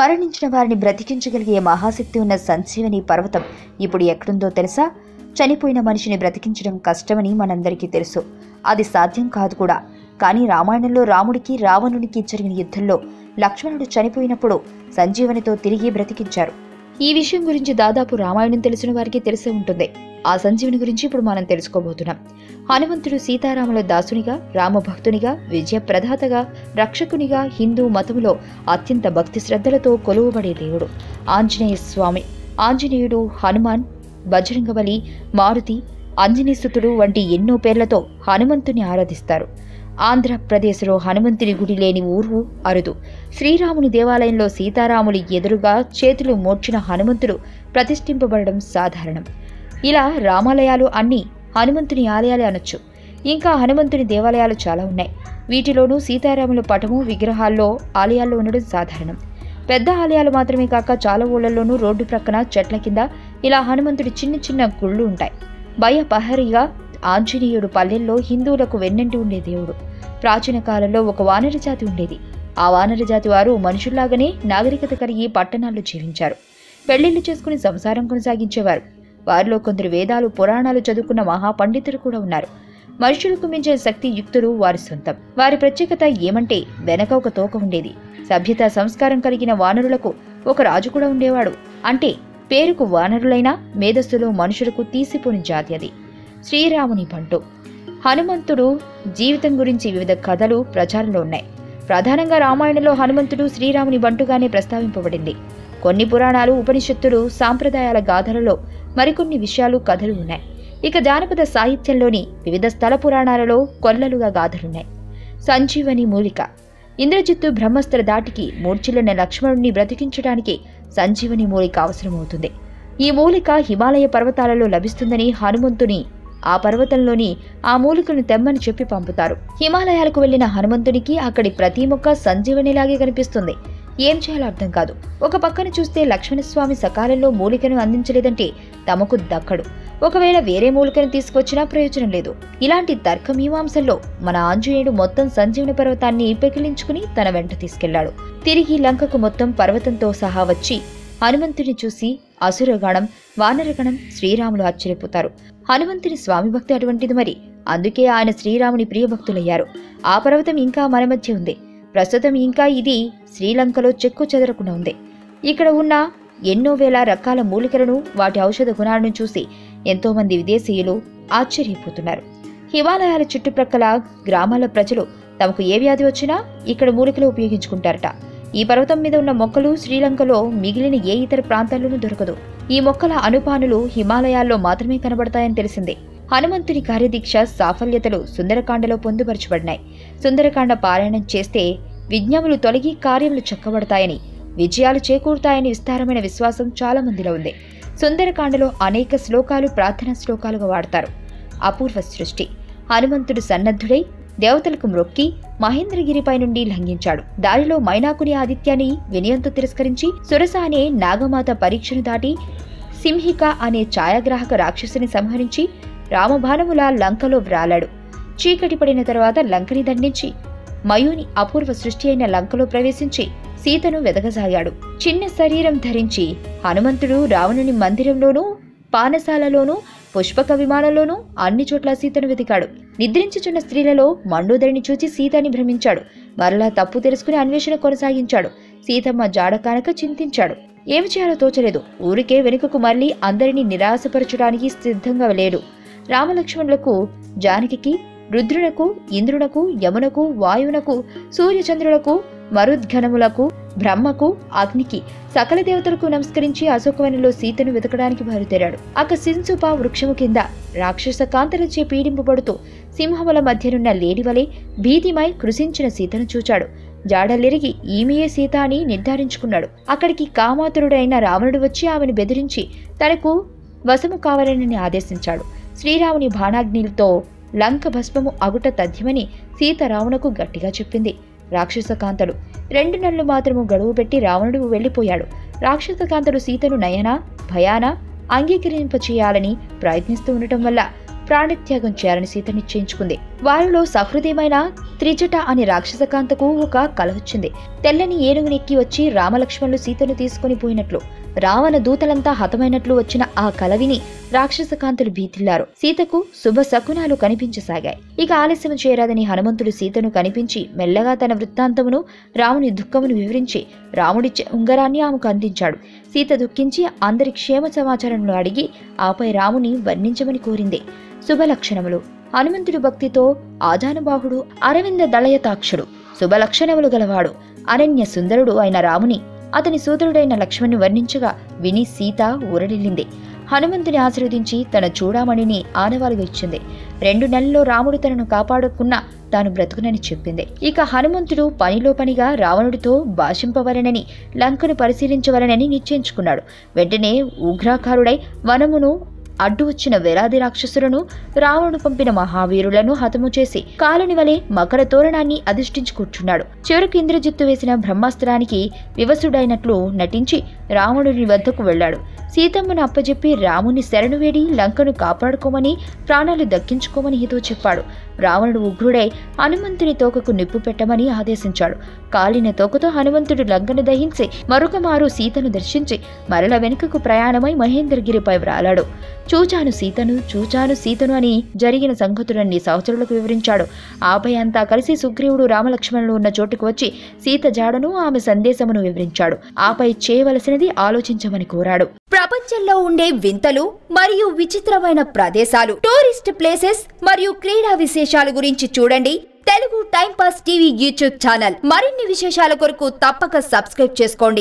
మరణించిన వారిని బ్రతికించగలిగే మహాశక్తి ఉన్న సంజీవని పర్వతం ఇప్పుడు ఎక్కడుందో తెలుసా? చనిపోయిన మనిషిని బ్రతికించడం కష్టమని మనందరికీ తెలుసు. అది సాధ్యం కాదు కూడా. కానీ రామాయణంలో రాముడికి రావణునికి జరిగిన యుద్ధంలో లక్ష్మణుడు చనిపోయినప్పుడు సంజీవనితో తిరిగి బ్రతికించారు. ఈ విషయం గురించి దాదాపు రామాయణం తెలిసిన వారికి తెలిసే ఉంటుంది. ఆ సంజీవుని గురించి ఇప్పుడు మనం తెలుసుకోబోతున్నాం. హనుమంతుడు సీతారాముల దాసునిగా రామభక్తునిగా విజయ ప్రదాతగా రక్షకునిగా హిందూ మతంలో అత్యంత భక్తి శ్రద్ధలతో కొలువబడే దేవుడు. ఆంజనేయ స్వామి ఆంజనేయుడు హనుమాన్ బజరంగబలి మారుతి ఆంజనేయసుతుడు వంటి ఎన్నో పేర్లతో హనుమంతుని ఆరాధిస్తారు. ఆంధ్రప్రదేశ్లో హనుమంతుని గుడి లేని ఊరు అరుదు. శ్రీరాముని దేవాలయంలో సీతారాములు ఎదురుగా చేతులు మోడ్చిన హనుమంతుడు ప్రతిష్ఠింపబడడం సాధారణం. ఇలా రామాలయాలు అన్నీ హనుమంతుని ఆలయాలే అనొచ్చు. ఇంకా హనుమంతుని దేవాలయాలు చాలా ఉన్నాయి. వీటిలోనూ సీతారాముల పటము విగ్రహాల్లో ఆలయాల్లో ఉండడం సాధారణం. పెద్ద ఆలయాలు మాత్రమే కాక చాలా ఊళ్ళల్లోనూ రోడ్డు ప్రక్కన చెట్ల కింద ఇలా హనుమంతుడి చిన్న చిన్న గుళ్ళు ఉంటాయి. భయపహరిగా ఆంజనేయుడు పల్లెల్లో హిందువులకు వెన్నంటి ఉండే దేవుడు. ప్రాచీన కాలంలో ఒక వానర జాతి ఉండేది. ఆ వానర జాతి వారు మనుషుల్లాగానే నాగరికత కలిగి పట్టణాల్లో జీవించారు. పెళ్ళిళ్ళు చేసుకుని సంసారం కొనసాగించేవారు. వారిలో కొందరు వేదాలు పురాణాలు చదువుకున్న మహాపండితులు కూడా ఉన్నారు. మనుషులకు మించిన శక్తి యుక్తులు వారి సొంతం. వారి ప్రత్యేకత ఏమంటే వెనక ఒక తోక ఉండేది. సభ్యత సంస్కారం కలిగిన వానరులకు ఒక రాజు కూడా ఉండేవాడు. అంటే పేరుకు వానరులైన మేధస్సులో మనుషులకు తీసిపోని జాతి అది. శ్రీరాముని బంటు హనుమంతుడు జీవితం గురించి వివిధ కథలు ప్రచారంలో ఉన్నాయి. ప్రధానంగా రామాయణంలో హనుమంతుడు శ్రీరాముని బంటుగానే ప్రస్తావింపబడింది. కొన్ని పురాణాలు ఉపనిషత్తులు సాంప్రదాయాల గాథలలో మరికొన్ని విషయాలు కథలు ఉన్నాయి. ఇక జానపద సాహిత్యంలోని వివిధ స్థల పురాణాలలో కొల్లలుగా గాథలున్నాయి. సంజీవని మూలిక. ఇంద్రజిత్తు బ్రహ్మస్త్ర దాటికి మూర్ఛిల్లిన లక్ష్మణుడిని బ్రతికించడానికి సంజీవని మూలిక అవసరమవుతుంది. ఈ మూలిక హిమాలయ పర్వతాలలో లభిస్తుందని హనుమంతుని ఆ పర్వతంలోని ఆ మూలికను తెమ్మని చెప్పి పంపుతారు. హిమాలయాలకు వెళ్ళిన హనుమంతునికి అక్కడి ప్రతి మొక్క సంజీవనిలాగే కనిపిస్తుంది. ఏం చేయాలో అర్థం కాదు. ఒక పక్కన చూస్తే లక్ష్మణస్వామి సకాలంలో మూలికను అందించలేదంటే తమకు దక్కడు. ఒకవేళ వేరే మూలికను తీసుకొచ్చినా ప్రయోజనం లేదు. ఇలాంటి తర్క మీమాంసల్లో మన ఆంజనేయుడు మొత్తం సంజీవని పర్వతాన్ని పెకిలించుకుని తన వెంట తీసుకెళ్ళాడు. తిరిగి లంకకు మొత్తం పర్వతంతో సహా వచ్చి హనుమంతుని చూసి అసురగణం వానరగణం శ్రీరాములు ఆశ్చర్యపోతారు. హనుమంతుని స్వామి భక్తి అటువంటిది మరి. అందుకే ఆయన శ్రీరాముని ప్రియభక్తులయ్యారు ఆ పర్వతం ఇంకా మన మధ్య ఉంది. ప్రస్తుతం ఇంకా ఇది శ్రీలంకలో చెక్కు చెదరకుండా ఉంది. ఇక్కడ ఉన్న ఎన్నో వేల రకాల మూలికలను వాటి ఔషధ గుణాలను చూసి ఎంతోమంది విదేశీయులు ఆశ్చర్యపోతున్నారు. హిమాలయాల చుట్టుప్రక్కల గ్రామాల ప్రజలు తమకు ఏ వ్యాధి వచ్చినా ఇక్కడ మూలికలు ఉపయోగించుకుంటారట. ఈ పర్వతం మీద ఉన్న మొక్కలు శ్రీలంకలో మిగిలిన ఏ ఇతర ప్రాంతాల్లోనూ దొరకదు. ఈ మొక్కల అనుపానులు హిమాలయాల్లో మాత్రమే కనబడతాయని తెలిసింది. హనుమంతుని కార్యదీక్ష సాఫల్యతలు సుందరకాండలో పొందుపరచబడినాయి. సుందరకాండ పారాయణం చేస్తే విజ్ఞములు తొలగి కార్యములు చక్కబడతాయని విజయాలు చేకూరుతాయని విస్తారమైన విశ్వాసం చాలా మందిలో ఉంది. సుందరకాండలో అనేక శ్లోకాలు ప్రార్థనా శ్లోకాలుగా వాడతారు. అపూర్వ సృష్టి. హనుమంతుడు సన్నద్ధుడై దేవతలకు మ్రొక్కి మహేంద్రగిరిపై నుండి లంఘించాడు. దారిలో మైనాకుని ఆదిత్యాన్ని వినయంతో తిరస్కరించి సురస అనే నాగమాత పరీక్షను దాటి సింహిక అనే ఛాయాగ్రాహక రాక్షసుని సంహరించి రామబాణములా లంకలో వ్రాలాడు. చీకటి పడిన తర్వాత లంకని దండించి మయుని అపూర్వ సృష్టి అయిన లంకలో ప్రవేశించి సీతను వెదగసాగాడు చిన్న శరీరం ధరించి హనుమంతుడు రావణుని మందిరంలోనూ పానశాలలోనూ పుష్పక విమానంలోనూ అన్ని చోట్ల సీతను వెతికాడు. నిద్రించుచున్న స్త్రీలలో మండోదరిని చూచి సీతని భ్రమించాడు. మరలా తప్పు తెలుసుకుని అన్వేషణ కొనసాగించాడు. సీతమ్మ జాడ కానక చింతించాడు. ఏమి చేయాలో తోచలేదు. ఊరికే వెనుకకు మళ్ళీ అందరినీ నిరాశపరచడానికి సిద్ధంగా లేడు. రామలక్ష్మణులకు జానకికి రుద్రునకు ఇంద్రునకు యమునకు వాయువునకు సూర్యచంద్రులకు మరుద్ఘనములకు బ్రహ్మకు అగ్నికి సకల దేవతలకు నమస్కరించి అశోకవనంలో సీతను వెతకడానికి బయలుదేరాడు. అక్క సింసుప వృక్షము కింద రాక్షస కాంతలచే పీడింపబడుతూ సింహముల మధ్యనున్న లేడివలే భీతిమై కృషించిన సీతను చూచాడు. జాడలిరిగి ఈమెయే సీత అని నిర్ధారించుకున్నాడు. అక్కడికి కామాతురుడైన రావణుడు వచ్చి ఆమెను బెదిరించి తనకు వశము కావాలని ఆదేశించాడు. శ్రీరాముని బాణాగ్నిలతో లంక భస్మము అగుట తథ్యమని సీత రావణకు గట్టిగా చెప్పింది. రాక్షసకాంతడు. రెండు నెలలు మాత్రము గడువు పెట్టి రావణుడు వెళ్ళిపోయాడు. రాక్షసకాంతడు సీతను నయన భయాన అంగీకరింప చేయాలని ప్రయత్నిస్తూ ఉండటం వల్ల ప్రాణత్యాగం చేయాలని సీత నిశ్చయించుకుంది వారిలో సహృదయమైన త్రిజట అనే రాక్షసకాంతకు ఒక కల వచ్చింది తెల్లని ఏనుగునెక్కి వచ్చి రామలక్ష్మణులు సీతను తీసుకుని పోయినట్లు రావణ దూతలంతా హతమైనట్లు వచ్చిన ఆ కలవిని రాక్షసకాంతులు భీతిల్లారు. సీతకు శుభ శకునాలు కనిపించసాగాయి. ఇక ఆలస్యం చేయరాదని హనుమంతుడు సీతను కనిపించి మెల్లగా తన వృత్తాంతమును రాముని దుఃఖమును వివరించి రాముడిచ్చే ఉంగరాన్ని ఆమెకు అందించాడు. సీత దుఃఖించి అందరి క్షేమ సమాచారంలో అడిగి ఆపై రాముని వర్ణించమని కోరింది. శుభలక్షణములు. హనుమంతుడి భక్తితో ఆజానుబాహుడు అరవింద దళయతాక్షుడు శుభలక్షణములు గలవాడు. అరణ్య సుందరుడు అయిన రాముని అతని సోదరుడైన లక్ష్మణ్ణి వర్ణించగా విని సీత ఊరడిల్లింది హనుమంతుని ఆశీర్వదించి తన చూడామణిని ఆనవాలుగా ఇచ్చింది. రెండు నెలల్లో రాముడు తనను కాపాడుకున్న తాను బ్రతుకునని చెప్పింది. ఇక హనుమంతుడు పనిలో పనిగా రావణుడితో భాషింపవలనని లంకను పరిశీలించవలనని నిశ్చయించుకున్నాడు. వెంటనే ఉగ్రాకారుడై వనమును అడ్డు వచ్చిన వేలాది రాక్షసులను రావణుడు పంపిన మహావీరులను హతము చేసి కాలుని వలె మకర తోరణాన్ని అధిష్ఠించి కూర్చున్నాడు చివరికి ఇంద్రజిత్తు వేసిన బ్రహ్మాస్త్రానికి వివసుడైనట్లు నటించి రావణుని వద్దకు వెళ్ళాడు. సీతమ్మను అప్పజెప్పి రాముని శరణు వేడి లంకను కాపాడుకోమని ప్రాణాలు దక్కించుకోమని హితో చెప్పాడు. రావణుడు ఉగ్రుడై హనుమంతుని తోకకు నిప్పు పెట్టమని ఆదేశించాడు. కాలిన తోకతో హనుమంతుడు లంకను దహించి మరొక మారు సీతను దర్శించి మరల వెనుకకు ప్రయాణమై మహేంద్రగిరిపై వ్రాలాడు. చూచాను సీతను చూచాను సీతను అని జరిగిన సంగతులన్నీ సహచరులకు వివరించాడు. ఆపై అంతా కలిసి సుగ్రీవుడు రామలక్ష్మణులు ఉన్న చోటుకు వచ్చి సీత జాడను ఆమె సందేశమును వివరించాడు. ఆపై చేయవలసినది ఆలోచించమని కోరాడు. ప్రపంచంలో ఉండే వింతలు మరియు విచిత్రమైన ప్రదేశాలు టూరిస్ట్ ప్లేసెస్ మరియు క్రీడా విశేషాల గురించి చూడండి. Telugu time pass TV YouTube channel. మరిన్ని విశేషాల కొరకు తప్పక సబ్స్క్రైబ్ చేసుకోండి.